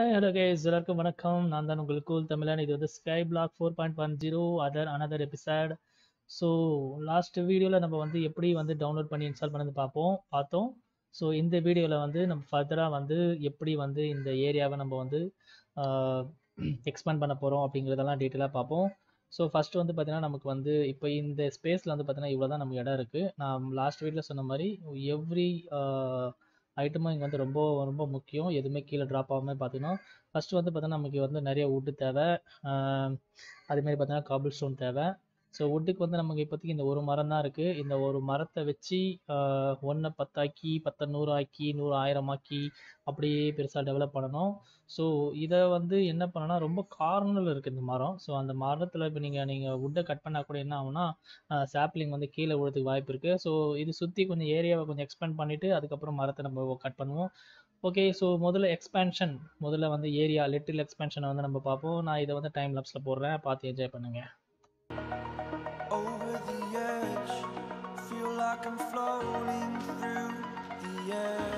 Hello case எல்லாருக்கும் வணக்கம். நான் தான் உங்கள் கூல் தமிழன். இது வந்து sky block four point one zero other another episode so last வீடியோவில் நம்ம வந்து எப்படி வந்து டவுன்லோட் பண்ணி இன்ஸ்டால் பண்ணது பார்ப்போம். பார்த்தோம். ஸோ இந்த வீடியோவில் வந்து நம்ம ஃபர்தராக வந்து எப்படி வந்து இந்த ஏரியாவை நம்ம வந்து எக்ஸ்பேண்ட் பண்ண போகிறோம் அப்படிங்கிறதெல்லாம் டீட்டெயிலாக பார்ப்போம். ஸோ ஃபஸ்ட்டு வந்து பார்த்தீங்கன்னா நமக்கு வந்து இப்போ இந்த ஸ்பேஸில் வந்து பார்த்தீங்கன்னா இவ்வளோ தான் நம்ம இடம் இருக்குது நான் லாஸ்ட் வீட்டில் சொன்ன மாதிரி எவ்ரி ஐட்டமும் இங்கே வந்து ரொம்ப ரொம்ப முக்கியம். எதுவுமே கீழே ட்ராப் ஆகாமல் பார்த்துக்கணும் ஃபஸ்ட்டு வந்து பார்த்தீங்கன்னா நமக்கு வந்து நிறைய வுட்டு தேவை. அதேமாதிரி பார்த்தீங்கன்னா காபிள் ஸ்டோன் தேவை. ஸோ வுட்டுக்கு வந்து நமக்கு இப்போதைக்கு இந்த ஒரு மரம் தான் இருக்குது இந்த ஒரு மரத்தை வச்சு ஒன்றை பத்தாக்கி பத்தை நூறு ஆக்கி நூறு ஆயிரம் ஆக்கி அப்படியே பெருசாக டெவலப் பண்ணணும். ஸோ இதை வந்து என்ன பண்ணனா ரொம்ப கார்னரில் இருக்குது இந்த மரம். ஸோ அந்த மரத்தில் இப்போ நீங்கள் நீங்கள் வுட்டை கட் பண்ணால் கூட என்ன ஆகும்னா சாப்ளிங் வந்து கீழே விழுறதுக்கு வாய்ப்பு இருக்குது ஸோ இது சுற்றி கொஞ்சம் ஏரியாவை கொஞ்சம் எக்ஸ்பேண்ட் பண்ணிவிட்டு அதுக்கப்புறம் மரத்தை நம்ம கட் பண்ணுவோம். ஓகே ஸோ முதல்ல எக்ஸ்பேன்ஷன் முதல்ல வந்து ஏரியா லிட்டில் எக்ஸ்பேன்ஷனை வந்து நம்ம பார்ப்போம். நான் இதை வந்து டைம் லாப்ஸில் போடுறேன். பார்த்து என்ஜாய் பண்ணுங்கள் over the edge. Feel like I'm floating through the air.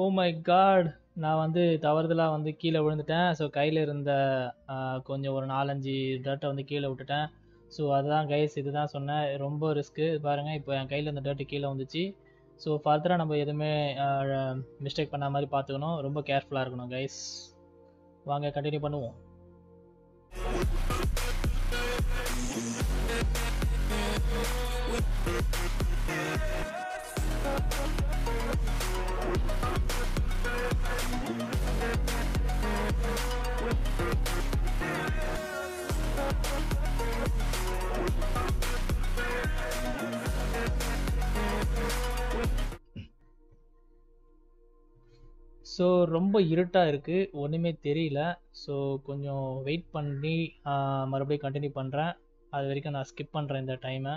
Oh my God நான் வந்து தவறுதலாக வந்து கீழே விழுந்துட்டேன். ஸோ கையில் இருந்த கொஞ்சம் ஒரு நாலஞ்சு டர்ட்டை வந்து கீழே விட்டுட்டேன். ஸோ அதுதான் கைஸ் இதுதான் சொன்னேன். ரொம்ப ரிஸ்க்கு பாருங்கள் இப்போ என் கையில் இருந்த டர்ட்டு கீழே வந்துச்சு. ஸோ ஃபர்தராக நம்ம எதுவுமே மிஸ்டேக் பண்ண மாதிரி பார்த்துக்கணும் ரொம்ப கேர்ஃபுல்லாக இருக்கணும் கைஸ் வாங்க கண்டினியூ பண்ணுவோம் ஸோ ரொம்ப இருட்டாக இருக்குது ஒன்றுமே தெரியல. ஸோ கொஞ்சம் வெயிட் பண்ணி மறுபடியும் கண்டினியூ பண்ணுறேன் அது வரைக்கும் நான் ஸ்கிப் பண்ணுறேன் இந்த டைமை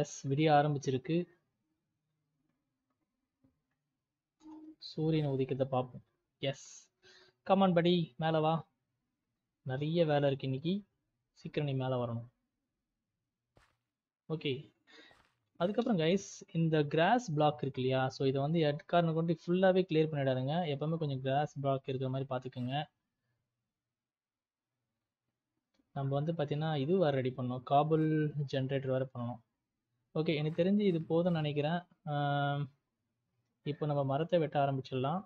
எஸ் விடிய ஆரம்பிச்சிருக்கு. சூரியன் உதிக்கிறத பார்ப்போம். எஸ் கமான் படி மேலே வா. நிறைய வேலை இருக்குது இன்னைக்கு. சீக்கிரம் நீ மேலே வரணும். ஓகே அதுக்கப்புறம் கைஸ் இந்த கிராஸ் பிளாக் இருக்கு இல்லையா? ஸோ இதை வந்து எட்காரனை கொண்டு ஃபுல்லாகவே கிளியர் பண்ணிடாதுங்க. எப்பவுமே கொஞ்சம் கிராஸ் பிளாக் இருக்கிற மாதிரி பார்த்துக்குங்க. நம்ம வந்து பார்த்தீங்கன்னா இது வேறு ரெடி பண்ணோம் காபுல் ஜென்ரேட்டர் வேறு பண்ணணும். ஓகே எனக்கு தெரிஞ்சு இது போதும்னு நினைக்கிறேன். இப்போ நம்ம மரத்தை வெட்ட ஆரம்பிச்சிடலாம்.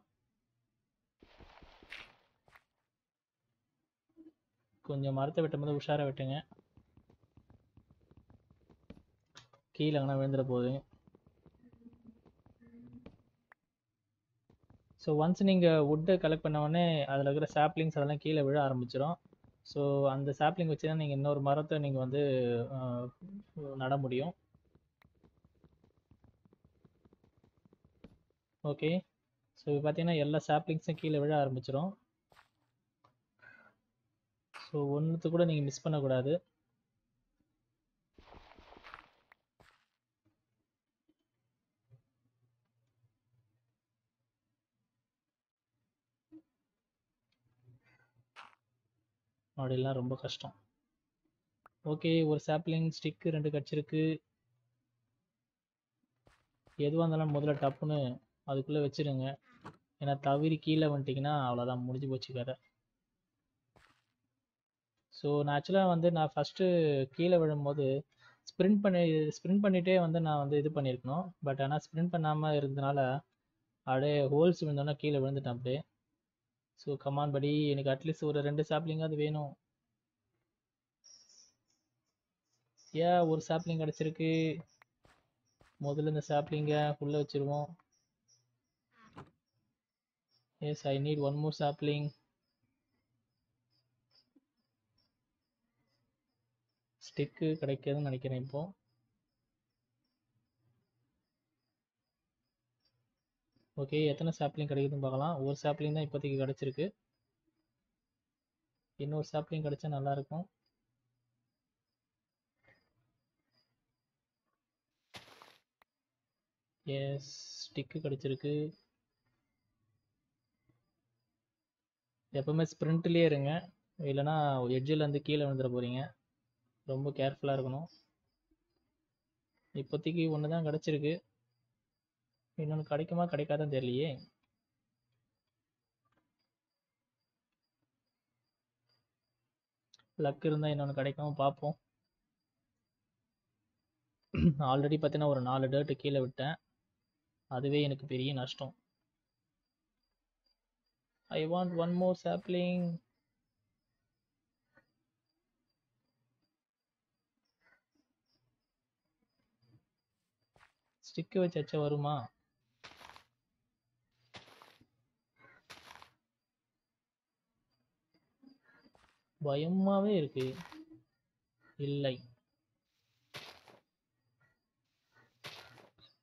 கொஞ்சம் மரத்தை வெட்டும் போது உஷாராக வெட்டுங்க. கீழே அங்கே விழுந்துட போகுது ஸோ ஒன்ஸ் நீங்கள் வுட்டை கலெக்ட் பண்ண உடனே அதில் இருக்கிற சாப்லிங்ஸ் அதெல்லாம் கீழே விழ ஆரம்பிச்சிடும் ஸோ அந்த சாப்லிங் வச்சு தான் நீங்கள் இன்னொரு மரத்தை நீங்கள் வந்து நட முடியும். ஓகே ஸோ இப்போ பார்த்தீங்கன்னா எல்லா சாப்லிங்ஸும் கீழே விழ ஆரம்பிச்சிடும் ஸோ ஒன்றுத்து கூட நீங்கள் மிஸ் பண்ணக்கூடாது. அப்படிலாம் ரொம்ப கஷ்டம். ஓகே ஒரு சாப்ளிங் ஸ்டிக்கு ரெண்டு கிடச்சிருக்கு. எதுவாக இருந்தாலும் முதல்ல டப்புன்னு அதுக்குள்ளே வச்சுருங்க. ஏன்னா தவிரி கீழே வந்துட்டிங்கன்னா அவ்வளோதான் முடிஞ்சு போச்சு கதை ஸோ நான் ஆக்சுவலாக வந்து நான் ஃபஸ்ட்டு கீழே விழும்போது ஸ்ப்ரிண்ட் பண்ணி ஸ்ப்ரிண்ட் பண்ணிட்டே வந்து நான் வந்து இது பண்ணியிருக்கணும். பட் ஆனால் ஸ்ப்ரிண்ட் பண்ணாமல் இருந்தனால அப்படியே ஹோல்ஸ் விழுந்தோன்னா கீழே விழுந்துட்டேன் அப்படியே. ஸோ கமான் படி எனக்கு அட்லீஸ்ட் ஒரு ரெண்டு சாப்லிங்காவது வேணும். ஏன் ஒரு சாப்லிங் கிடச்சிருக்கு. முதல்ல இந்த சாப்லிங்கை உள்ளே வச்சிருவோம். Yes I need one more sapling stick கிடைக்காதுன்னு நினைக்கிறேன் இப்போ. ஓகே எத்தனை சாப்ளிங் கிடைக்குதுன்னு பார்க்கலாம். ஒரு சாப்ளிங் தான் இப்போதைக்கு கிடச்சிருக்கு. இன்னொரு சாப்ளிங் கிடைச்சா நல்லாயிருக்கும் எஸ் ஸ்டிக்கு கிடச்சிருக்கு. எப்பவுமே ஸ்ப்ரிண்ட்லேயே இருங்க. இல்லைன்னா எட்ஜில் வந்து கீழே விழுந்துட போகிறீங்க ரொம்ப கேர்ஃபுல்லாக இருக்கணும். இப்போதைக்கு ஒன்று தான் கிடச்சிருக்கு. இன்னொன்று கிடைக்குமா கிடைக்காதான்னு தெரியலையே. லக் இருந்தால் இன்னொன்று கிடைக்கும் பார்ப்போம். ஆல்ரெடி பார்த்தீங்கன்னா ஒரு நாலு டேர்ட்டு கீழே விட்டேன். அதுவே எனக்கு பெரிய நஷ்டம். I want one more sapling stick வச்சாச்சா வருமா? பயமாவே இருக்கு. இல்லை.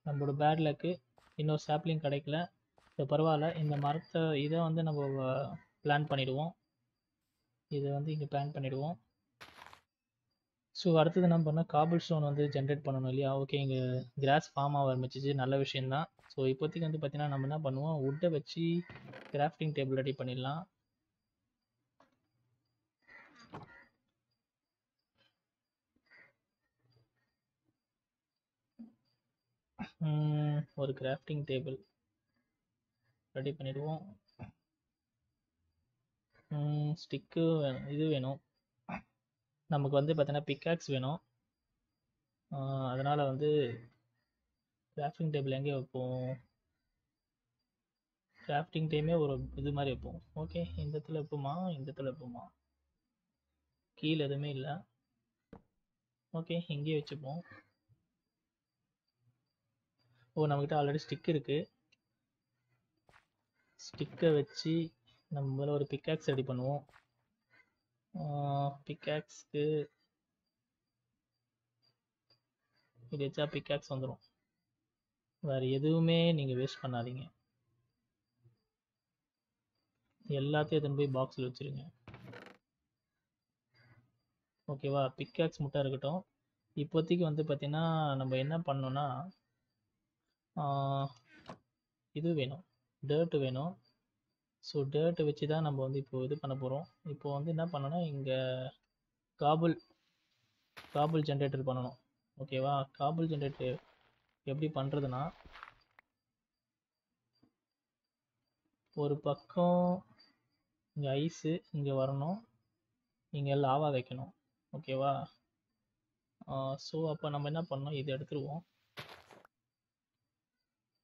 நம்மளோட பேட் லக்கு இன்னொரு சாப்ளிங் கிடைக்கல. இப்போ பரவாயில்ல. இந்த மரத்தை இதை வந்து நம்ம பிளான் பண்ணிடுவோம். இதை வந்து இங்கே பிளான் பண்ணிடுவோம். ஸோ அடுத்தது என்ன பண்ணால் காபிள் ஸ்டோன் வந்து ஜென்ரேட் பண்ணணும் இல்லையா? ஓகே இங்கே கிராஸ் ஃபார்ம் ஆக ஆரம்பிச்சிச்சு. நல்ல விஷயந்தான் ஸோ இப்போதைக்கு வந்து பார்த்தீங்கன்னா நம்ம என்ன பண்ணுவோம்? உட்டை வச்சு கிராஃப்டிங் டேபிள் ரெடி பண்ணிடலாம். ம், ஒரு கிராஃப்டிங் டேபிள் ரெடி பண்ணிடுவோம். ஸ்டிக்கு வேணும் இது வேணும். நமக்கு வந்து பார்த்தீங்கன்னா பிக்காக்ஸ் வேணும். அதனால் வந்து கிராஃப்டிங் டேபிள் எங்கே வைப்போம்? கிராஃப்டிங் டைமே ஒரு இது மாதிரி வைப்போம். ஓகே இந்த இடத்துல வைப்போமா? இந்த இடத்துல வைப்போமா? கீழே எதுவுமே இல்லை. ஓகே இங்கேயே வச்சுப்போம். ஓ நம்மக்கிட்ட ஆல்ரெடி ஸ்டிக் இருக்குது ஸ்டிக்கை வச்சு நம்ம முதல்ல ஒரு பிக்காக்ஸ் ரெடி பண்ணுவோம். பிக்காக்ஸ்க்கு இது வச்சா பிக்காக்ஸ் வந்துடும் வேறு எதுவுமே நீங்கள் வேஸ்ட் பண்ணாதீங்க. எல்லாத்தையும் எடுத்துன்னு போய் பாக்ஸில் வச்சுருங்க. ஓகேவா பிக்காக்ஸ் மட்டும் இருக்கட்டும். இப்போதைக்கு வந்து பார்த்தீங்கன்னா நம்ம என்ன பண்ணோன்னா இது வேணும். டேர்ட் வேணும். ஸோ டேர்ட்டை வச்சு தான் நம்ம வந்து இப்போ இது பண்ண போகிறோம் இப்போ வந்து என்ன பண்ணணும் இங்கே காபுல் காபுல் ஜென்ரேட்டர் பண்ணணும். ஓகேவா காபுல் ஜென்ரேட்டர் எப்படி பண்ணுறதுன்னா ஒரு பக்கம் இங்கே ஐஸு இங்கே வரணும். இங்கே லாவா வைக்கணும். ஓகேவா ஸோ அப்போ நம்ம என்ன பண்ணோம் இதை எடுத்துருவோம்.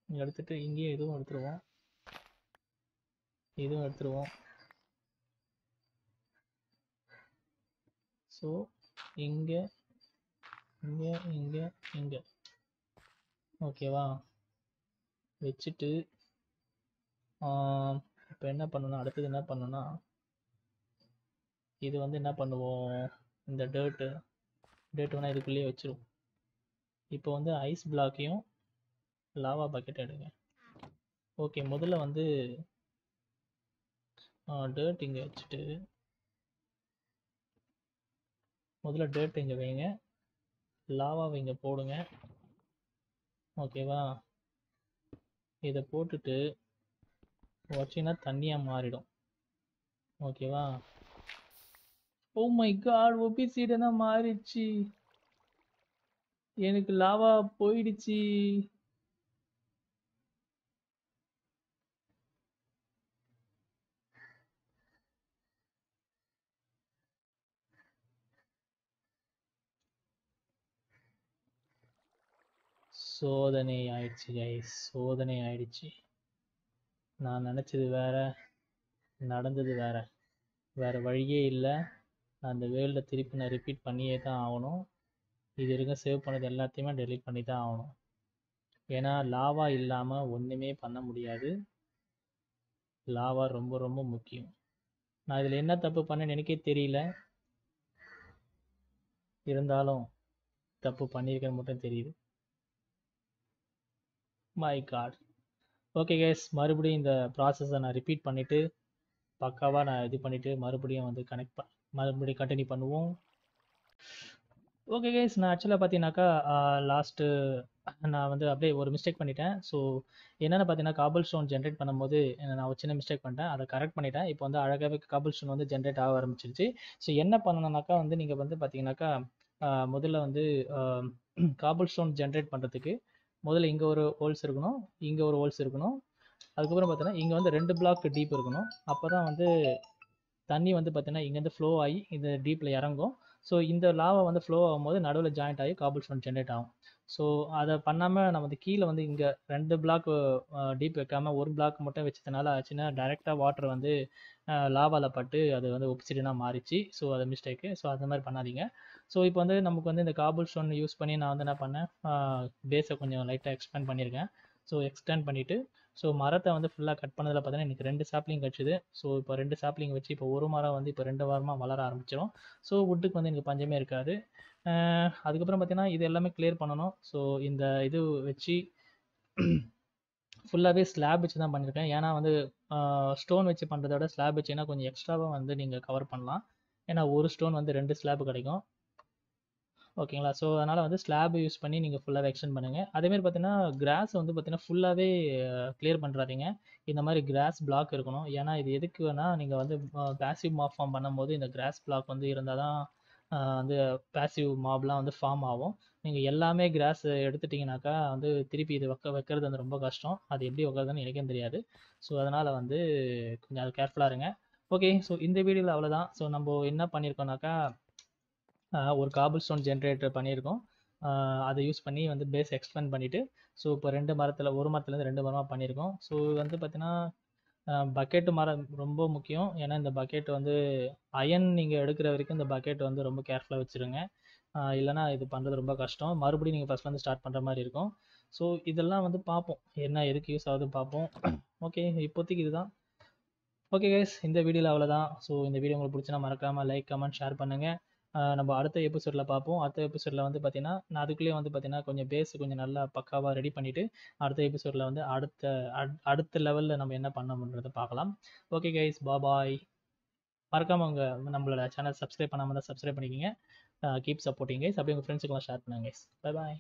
எடுத்துட்டு இங்கேயும் இதுவும் எடுத்துருவோம். இதுவும் எடுத்துருவோம். ஸோ இங்கே இங்கே இங்கே இங்கே. ஓகேவா வச்சுட்டு இப்போ என்ன பண்ணணும்? அடுத்தது என்ன பண்ணணும்னா இது வந்து என்ன பண்ணுவோம்? இந்த டேர்ட்டு டேர்ட் வேணால் இதுக்குள்ளேயே வச்சிருவோம். இப்போ வந்து ஐஸ் பிளாக்கையும் லாவா பக்கெட் எடுங்க. ஓகே முதல்ல வந்து டேர்ட் இங்கே வச்சுட்டு முதல்ல டேர்ட் இங்கே வைங்க. லாவாவை இங்கே போடுங்க. ஓகேவா இதை போட்டுட்டு வச்சிங்கன்னா தண்ணியாக மாறிடும். ஓகேவா ஓ மை காட் ஒபிசிடனா மாறிடுச்சு. எனக்கு லாவா போயிடுச்சு. சோதனை ஆயிடுச்சு கைஸ் சோதனை ஆயிடுச்சு. நான் நினச்சது வேற நடந்தது வேற. வேற வழியே இல்லை. நான் அந்த வேர்ல்டை திருப்பி நான் ரிப்பீட் பண்ணியே தான் ஆகணும். இது வரைக்கும் சேவ் பண்ணது எல்லாத்தையுமே டெலீட் பண்ணி தான் ஆகணும். ஏன்னா லாவா இல்லாமல் ஒன்றுமே பண்ண முடியாது. லாவா ரொம்ப ரொம்ப முக்கியம். நான் இதில் என்ன தப்பு பண்ணேன்னு எனக்கே தெரியல. இருந்தாலும் தப்பு பண்ணியிருக்கேன்னு மட்டும் தெரியுது. மை காட் ஓகே கேஸ் மறுபடியும் இந்த ப்ராசஸை நான் ரிப்பீட் பண்ணிவிட்டு பக்காவாக நான் இது பண்ணிவிட்டு மறுபடியும் வந்து கனெக்ட் ப மறுபடியும் கண்டினியூ பண்ணுவோம். ஓகே கேஸ் நான் ஆக்சுவலாக பார்த்தீங்கன்னாக்கா லாஸ்ட்டு நான் வந்து அப்படியே ஒரு மிஸ்டேக் பண்ணிட்டேன். ஸோ என்னென்னு பார்த்தீங்கன்னா காபல் ஸ்டோன் ஜென்ரேட் பண்ணும்போது நான் ஒரு சின்ன மிஸ்டேக் பண்ணிட்டேன். அதை கரெக்ட் பண்ணிட்டேன். இப்போ வந்து அழகாகவே காபல் ஸ்டோன் வந்து ஜென்ரேட் ஆக ஆரம்பிச்சிருச்சு. ஸோ என்ன பண்ணணும்னாக்கா வந்து நீங்கள் வந்து பார்த்தீங்கன்னாக்கா முதல்ல வந்து காபல் ஸ்டோன் ஜென்ரேட் பண்ணுறதுக்கு முதல்ல இங்கே ஒரு ஹோல்ஸ் இருக்கணும் இங்கே ஒரு ஹோல்ஸ் இருக்கணும். அதுக்கப்புறம் பார்த்தீங்கன்னா இங்கே வந்து ரெண்டு பிளாக் டீப் இருக்கணும். அப்போ தான் வந்து தண்ணி வந்து பார்த்தீங்கன்னா இங்கேருந்து ஃப்ளோ ஆகி இந்த டீப்பில் இறங்கும். ஸோ இந்த லாவை வந்து ஃப்ளோ ஆகும்போது நடுவில் ஜாயிண்ட் ஆகி காபல் ஸ்டோன் ஜென்ரேட் ஆகும். ஸோ அதை பண்ணாமல் நம்ம வந்து கீழே வந்து இங்கே ரெண்டு பிளாக் டீப் வைக்காமல் ஒரு பிளாக் மட்டும் வச்சதுனால ஆச்சுன்னா டைரெக்டாக வாட்டர் வந்து லாவாவில் பட்டு அது வந்து ஒப்சிடனாக மாறிச்சு. ஸோ அது மிஸ்டேக்கு ஸோ அந்த மாதிரி பண்ணாதீங்க. ஸோ இப்போ வந்து நமக்கு வந்து இந்த காபுல் ஸ்டோன் யூஸ் பண்ணி நான் வந்து என்ன பண்ணேன்? பேஸை கொஞ்சம் லைட்டாக எக்ஸ்பேண்ட் பண்ணியிருக்கேன். ஸோ எக்ஸ்டெண்ட் பண்ணிவிட்டு ஸோ மரத்தை வந்து ஃபுல்லாக கட் பண்ணதில் பார்த்தீங்கன்னா எனக்கு ரெண்டு சாப்ளிங் கிடச்சிது. ஸோ இப்போ ரெண்டு சாப்ளிங் வச்சு இப்போ ஒரு மரம் வந்து இப்போ ரெண்டு வாரமாக வளர ஆரம்பிச்சிடும் ஸோ வுட்டுக்கு வந்து எனக்கு பஞ்சமே இருக்காது. அதுக்கப்புறம் பார்த்தீங்கன்னா இது எல்லாமே கிளியர் பண்ணணும். ஸோ இந்த இது வச்சு ஃபுல்லாகவே ஸ்லாப் வச்சு தான் பண்ணியிருக்கேன். ஏன்னா வந்து ஸ்டோன் வச்சு பண்ணுறத விட ஸ்லாப் வச்சுன்னா கொஞ்சம் எக்ஸ்ட்ராவாக வந்து நீங்கள் கவர் பண்ணலாம். ஏன்னா ஒரு ஸ்டோன் வந்து ரெண்டு ஸ்லாப் கிடைக்கும். ஓகேங்களா? ஸோ அதனால் வந்து ஸ்லாப் யூஸ் பண்ணி நீங்கள் ஃபுல்லாகவே எக்ஸ்டெண்ட் பண்ணுங்கள் அதேமாதிரி பார்த்தீங்கன்னா கிராஸ் வந்து பார்த்தீங்கன்னா ஃபுல்லாகவே கிளியர் பண்ணுறாதீங்க இந்த மாதிரி கிராஸ் பிளாக் இருக்கணும். ஏன்னா இது எதுக்கு வேணால் நீங்கள் வந்து பேசிவ் மாப் ஃபார்ம் பண்ணும்போது இந்த கிராஸ் பிளாக் வந்து இருந்தால் தான் வந்து பேசிவ் மாப்லாம் வந்து ஃபார்ம் ஆகும். நீங்கள் எல்லாமே கிராஸ் எடுத்துட்டிங்கனாக்கா வந்து திருப்பி இது வைக்க வைக்கிறது வந்து ரொம்ப கஷ்டம். அது எப்படி வைக்கிறதுன்னு எனக்கே தெரியாது. ஸோ அதனால் வந்து கொஞ்சம் அது கேர்ஃபுல்லாக இருங்க. ஓகே ஸோ இந்த வீடியோவில் அவ்வளோதான் ஸோ நம்ம என்ன பண்ணியிருக்கோம்னாக்கா ஒரு காபிள் ஸ்டோன் ஜென்ரேட்டர் பண்ணியிருக்கோம். அதை யூஸ் பண்ணி வந்து பேஸ் எக்ஸ்பெண்ட் பண்ணிவிட்டு ஸோ இப்போ ரெண்டு மரத்தில் ஒரு மரத்துலேருந்து ரெண்டு மரமாக பண்ணியிருக்கோம். ஸோ வந்து பார்த்திங்கன்னா பக்கெட்டு மரம் ரொம்ப முக்கியம். ஏன்னா இந்த பக்கெட் வந்து அயன் நீங்கள் எடுக்கிற வரைக்கும் இந்த பக்கெட் வந்து ரொம்ப கேர்ஃபுல்லாக வச்சுருங்க. இல்லைனா இது பண்ணுறது ரொம்ப கஷ்டம். மறுபடியும் நீங்கள் ஃபஸ்ட்லேருந்து ஸ்டார்ட் பண்ணுற மாதிரி இருக்கும். ஸோ இதெல்லாம் வந்து பார்ப்போம். என்ன எதுக்கு யூஸ் ஆகுது பார்ப்போம். ஓகே இப்போதைக்கு இதுதான். ஓகே கைஸ் இந்த வீடியோவில் அவ்வளோதான் ஸோ இந்த வீடியோ உங்களுக்கு பிடிச்சினா மறக்காமல் லைக் கமெண்ட் ஷேர் பண்ணுங்கள் நம்ம அடுத்த எபிசோடில் பார்ப்போம் அடுத்த எபிசோடில் வந்து பார்த்தீங்கன்னா நான் அதுக்குள்ளேயே வந்து பார்த்தீங்கன்னா கொஞ்சம் பேஸ் கொஞ்சம் நல்லா பக்காவாக ரெடி பண்ணிவிட்டு அடுத்த எபிசோடில் வந்து அடுத்த அடுத்த லெவலில் நம்ம என்ன பண்ண முடியறத பார்க்கலாம் ஓகே கைஸ் பாபாய் மறக்காமல் உங்கள் நம்மளோட சேனல் சப்ஸ்கிரைப் பண்ணாமல் தான் சப்ஸ்கிரைப் பண்ணிக்கிங்க. கீப் சப்போர்ட்டிங் கைஸ் அப்படியே உங்கள் ஃப்ரெண்ட்ஸுக்கெல்லாம் ஷேர் பண்ணுங்க கைஸ் பை பாய்